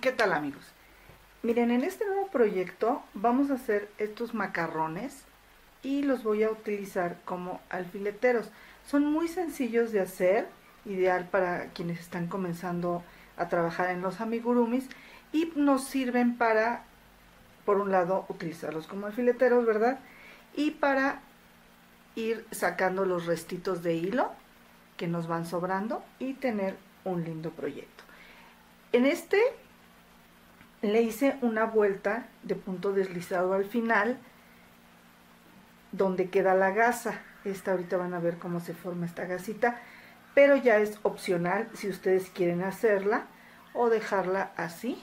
¿Qué tal amigos? Miren, en este nuevo proyecto vamos a hacer estos macarrones y los voy a utilizar como alfileteros. Son muy sencillos de hacer, ideal para quienes están comenzando a trabajar en los amigurumis y nos sirven para, por un lado, utilizarlos como alfileteros, ¿verdad? Y para ir sacando los restitos de hilo que nos van sobrando y tener un lindo proyecto. En este le hice una vuelta de punto deslizado al final donde queda la gasa. Esta ahorita van a ver cómo se forma esta gasita, pero ya es opcional si ustedes quieren hacerla o dejarla así,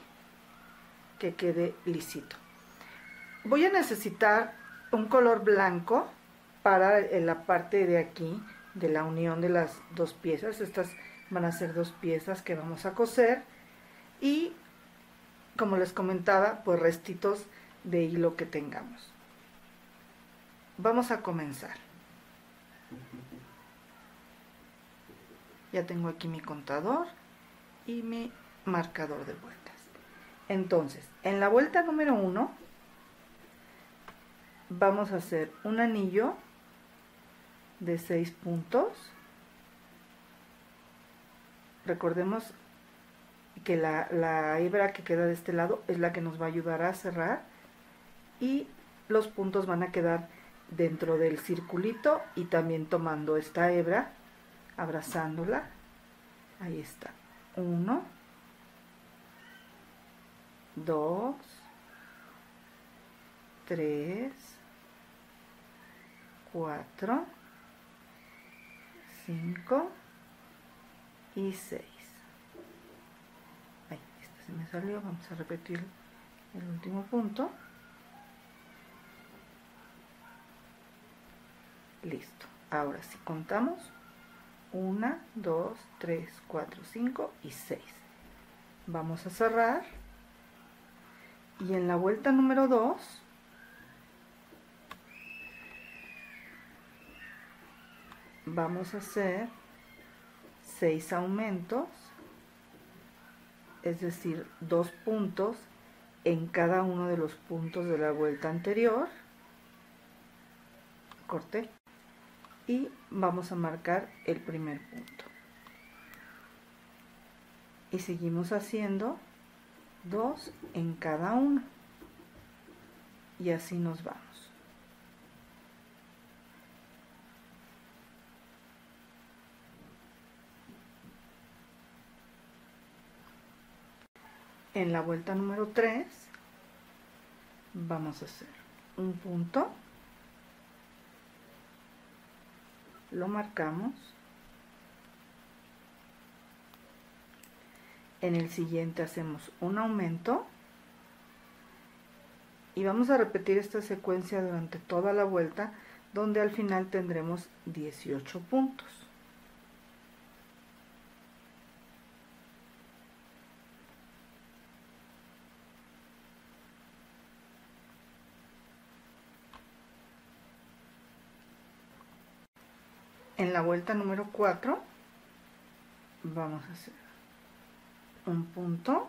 que quede lisito. Voy a necesitar un color blanco para la parte de aquí de la unión de las dos piezas. Estas van a ser dos piezas que vamos a coser y como les comentaba, pues restitos de hilo que tengamos. Vamos a comenzar. Ya tengo aquí mi contador y mi marcador de vueltas. Entonces, en la vuelta número uno vamos a hacer un anillo de 6 puntos. Recordemos que la, la, hebra que queda de este lado es la que nos va a ayudar a cerrar y los puntos van a quedar dentro del circulito y también tomando esta hebra, abrazándola. Ahí está. Uno, dos, tres, cuatro, 5 y 6. Se me salió, vamos a repetir el último punto. Listo. Ahora si contamos 1, 2, 3, 4, 5 y 6. Vamos a cerrar. Y en la vuelta número 2 vamos a hacer 6 aumentos, es decir, dos puntos en cada uno de los puntos de la vuelta anterior. Corté. Y vamos a marcar el primer punto. Y seguimos haciendo dos en cada uno. Y así nos vamos. En la vuelta número 3 vamos a hacer un punto. Lo marcamos. En el siguiente hacemos un aumento. Y vamos a repetir esta secuencia durante toda la vuelta donde al final tendremos 18 puntos en la vuelta número 4 vamos a hacer un punto.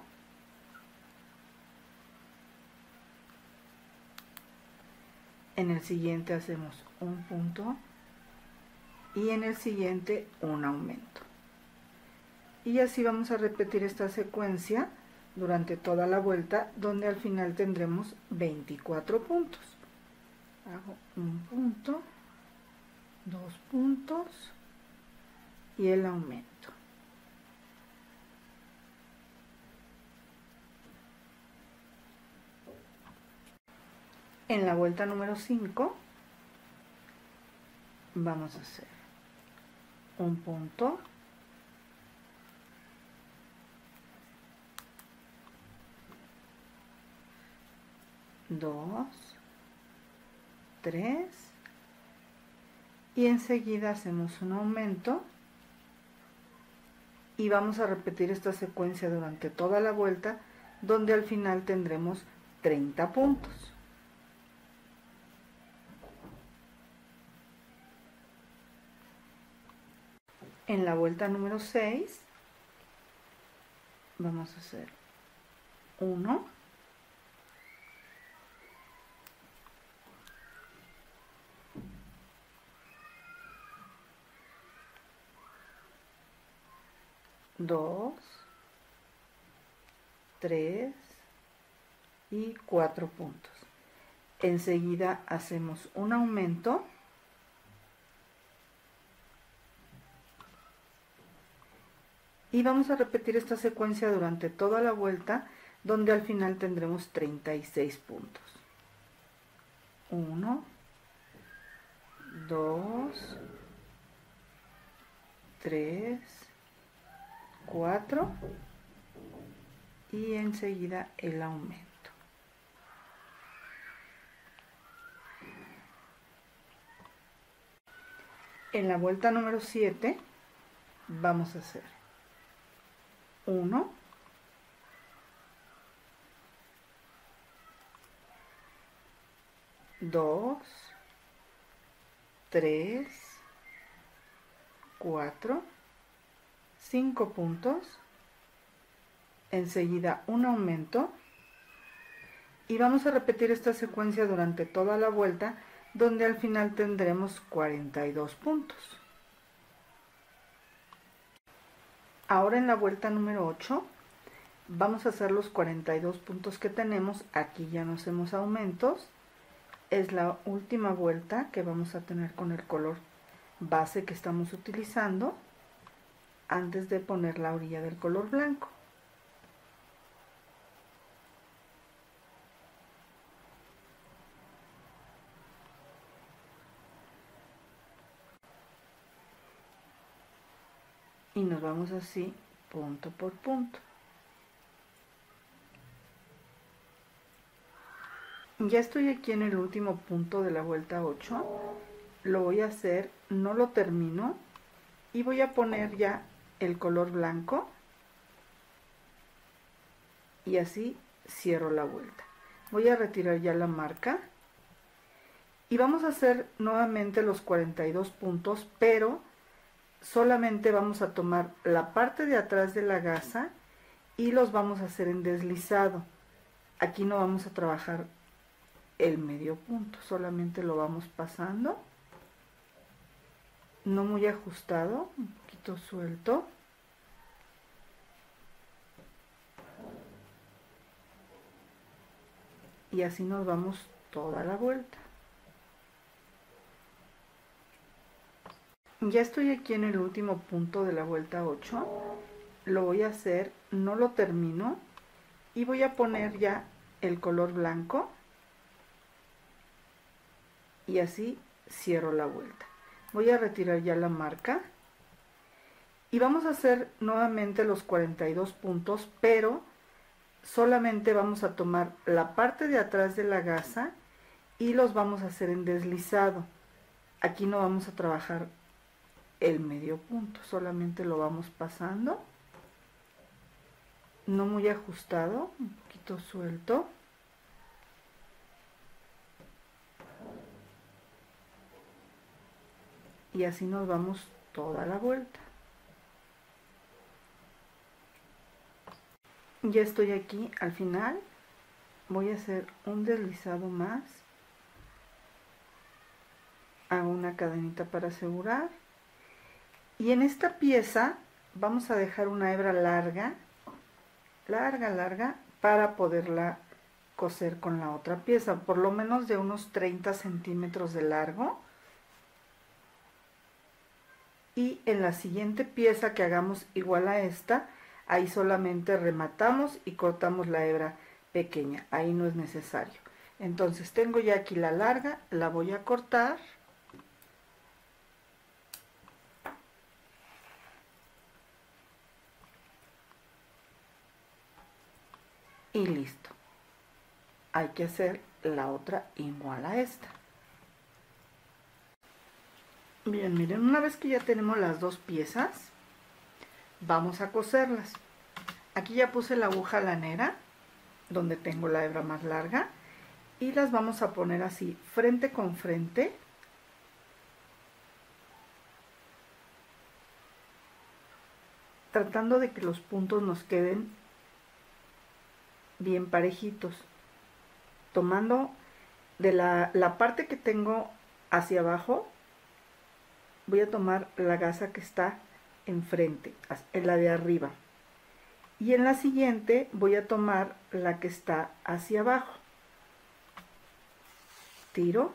En el siguiente hacemos un punto y en el siguiente un aumento. Y así vamos a repetir esta secuencia durante toda la vuelta donde al final tendremos 24 puntos. Hago un punto dos puntos y el aumento. En la vuelta número 5 vamos a hacer un punto dos tres y enseguida hacemos un aumento y vamos a repetir esta secuencia durante toda la vuelta donde al final tendremos 30 puntos. En la vuelta número 6 vamos a hacer 1, dos, tres y cuatro puntos. Enseguida hacemos un aumento y vamos a repetir esta secuencia durante toda la vuelta donde al final tendremos 36 puntos 1 2 3 4 y enseguida el aumento. En la vuelta número 7 vamos a hacer 1, 2, 3, 4, 5 puntos, enseguida un aumento y vamos a repetir esta secuencia durante toda la vuelta donde al final tendremos 42 puntos. Ahora en la vuelta número 8 vamos a hacer los 42 puntos que tenemos. Aquí ya no hacemos aumentos. Es la última vuelta que vamos a tener con el color base que estamos utilizando antes de poner la orilla del color blanco. y nos vamos así punto por punto. Ya estoy aquí en el último punto de la vuelta 8. Lo voy a hacer, no lo termino y voy a poner ya el color blanco y así cierro la vuelta. Voy a retirar ya la marca y vamos a hacer nuevamente los 42 puntos, pero solamente vamos a tomar la parte de atrás de la gasa y los vamos a hacer en deslizado. Aquí no vamos a trabajar el medio punto, solamente lo vamos pasando. No muy ajustado, suelto. Y así nos vamos toda la vuelta. Ya estoy aquí en el último punto de la vuelta 8. Lo voy a hacer, no lo termino. Y voy a poner ya el color blanco. Y así cierro la vuelta. Voy a retirar ya la marca. Y vamos a hacer nuevamente los 42 puntos, pero solamente vamos a tomar la parte de atrás de la gasa y los vamos a hacer en deslizado. Aquí no vamos a trabajar el medio punto solamente lo vamos pasando. No muy ajustado un poquito suelto. Y así nos vamos toda la vuelta ya estoy aquí al final. Voy a hacer un deslizado más. Hago una cadenita para asegurar. Y en esta pieza vamos a dejar una hebra larga, larga, larga, para poderla coser con la otra pieza, por lo menos de unos 30 centímetros de largo. Y en la siguiente pieza que hagamos igual a esta, ahí solamente rematamos y cortamos la hebra pequeña, ahí no es necesario. Entonces tengo ya aquí la larga, la voy a cortar y listo. Hay que hacer la otra igual a esta. Bien, miren, una vez que ya tenemos las dos piezas, vamos a coserlas. Aquí ya puse la aguja lanera, donde tengo la hebra más larga, y las vamos a poner así, frente con frente. Tratando de que los puntos nos queden bien parejitos. Tomando de la, la parte que tengo hacia abajo, voy a tomar la gasa que está enfrente, en la de arriba. Y en la siguiente voy a tomar la que está hacia abajo. Tiro.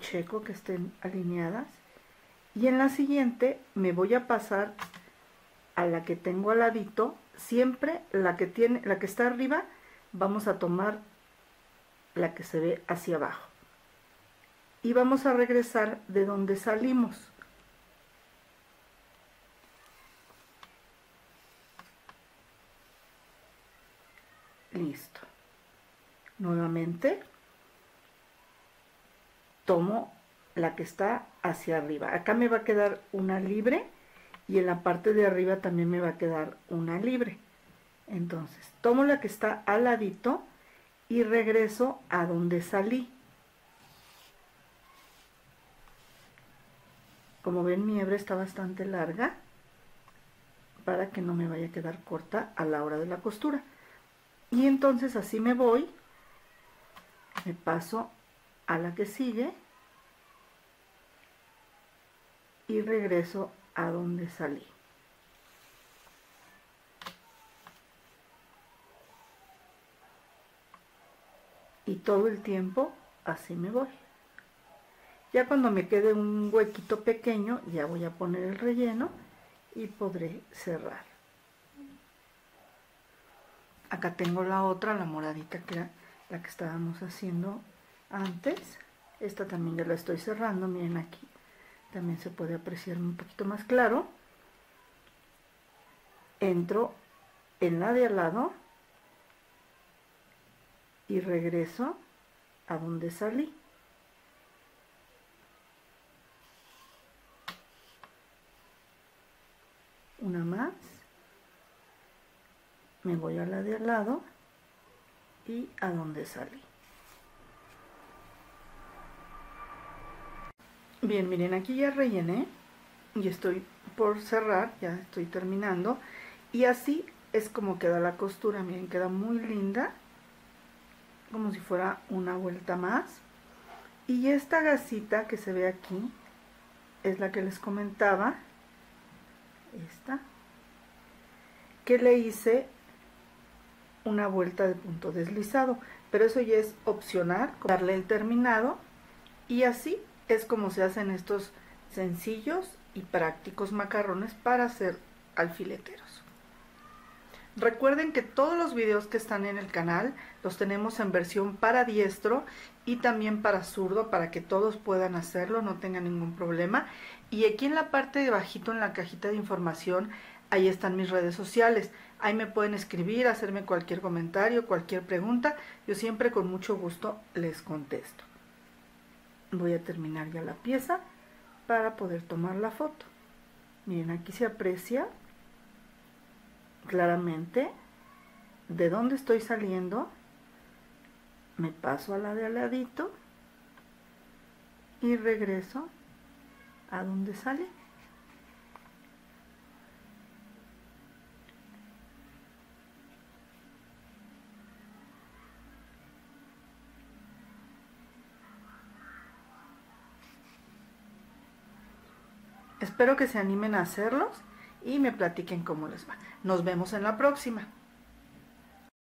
Checo que estén alineadas. Y en la siguiente me voy a pasar a la que tengo al ladito. Siempre la que, tiene, la que está arriba vamos a tomar la que se ve hacia abajo. Y vamos a regresar de donde salimos. Listo. Nuevamente tomo la que está hacia arriba. Acá me va a quedar una libre y en la parte de arriba también me va a quedar una libre. Entonces, tomo la que está al ladito y regreso a donde salí. Como ven, mi hebra está bastante larga para que no me vaya a quedar corta a la hora de la costura. Y entonces así me voy, me paso a la que sigue y regreso a donde salí. Y todo el tiempo así me voy. Ya cuando me quede un huequito pequeño, ya voy a poner el relleno y podré cerrar. Acá tengo la otra, la moradita que era la que estábamos haciendo antes. Esta también ya la estoy cerrando, miren aquí. También se puede apreciar un poquito más claro. Entro en la de al lado y regreso a donde salí. Una más. Me voy a la de al lado y a donde salí. Bien, miren, aquí ya rellené y estoy por cerrar, ya estoy terminando. Y así es como queda la costura, miren, queda muy linda como si fuera una vuelta más. Y esta gasita que se ve aquí es la que les comentaba, esta, que le hice una vuelta de punto deslizado, pero eso ya es opcional, darle el terminado y así es como se hacen estos sencillos y prácticos macarrones para hacer alfileteros. Recuerden que todos los videos que están en el canal los tenemos en versión para diestro y también para zurdo para que todos puedan hacerlo, no tengan ningún problema. Y aquí en la parte de bajito en la cajita de información, ahí están mis redes sociales. Ahí me pueden escribir, hacerme cualquier comentario, cualquier pregunta. Yo siempre con mucho gusto les contesto. Voy a terminar ya la pieza para poder tomar la foto. Miren, aquí se aprecia claramente de dónde estoy saliendo, me paso a la de al ladito y regreso a donde sale. Espero que se animen a hacerlos y me platiquen cómo les va. Nos vemos en la próxima.